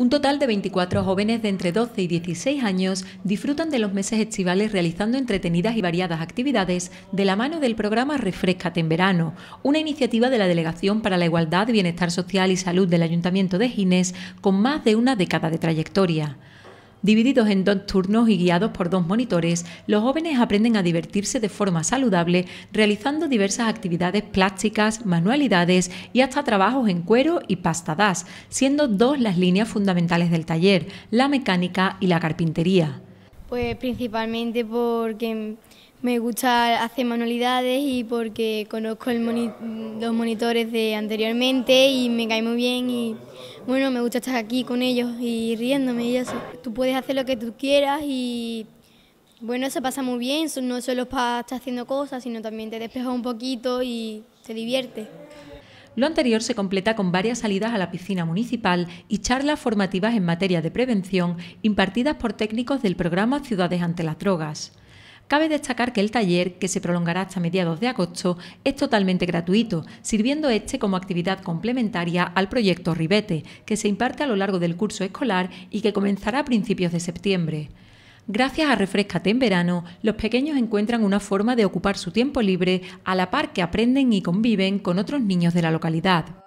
Un total de 24 jóvenes de entre 12 y 16 años disfrutan de los meses estivales realizando entretenidas y variadas actividades de la mano del programa Refrescate en Verano, una iniciativa de la Delegación para la Igualdad, Bienestar Social y Salud del Ayuntamiento de Gines con más de una década de trayectoria. Divididos en dos turnos y guiados por dos monitores, los jóvenes aprenden a divertirse de forma saludable realizando diversas actividades plásticas, manualidades y hasta trabajos en cuero y pastadas, siendo dos las líneas fundamentales del taller, la mecánica y la carpintería. Pues principalmente porque me gusta hacer manualidades y porque conozco los monitores de anteriormente y me cae muy bien y bueno, me gusta estar aquí con ellos y riéndome y eso. Tú puedes hacer lo que tú quieras y bueno, se pasa muy bien, no solo para estar haciendo cosas, sino también te despejas un poquito y te divierte. Lo anterior se completa con varias salidas a la piscina municipal y charlas formativas en materia de prevención impartidas por técnicos del programa Ciudades ante las Drogas. Cabe destacar que el taller, que se prolongará hasta mediados de agosto, es totalmente gratuito, sirviendo este como actividad complementaria al proyecto Ribete, que se imparte a lo largo del curso escolar y que comenzará a principios de septiembre. Gracias a Refrescate en verano, los pequeños encuentran una forma de ocupar su tiempo libre a la par que aprenden y conviven con otros niños de la localidad.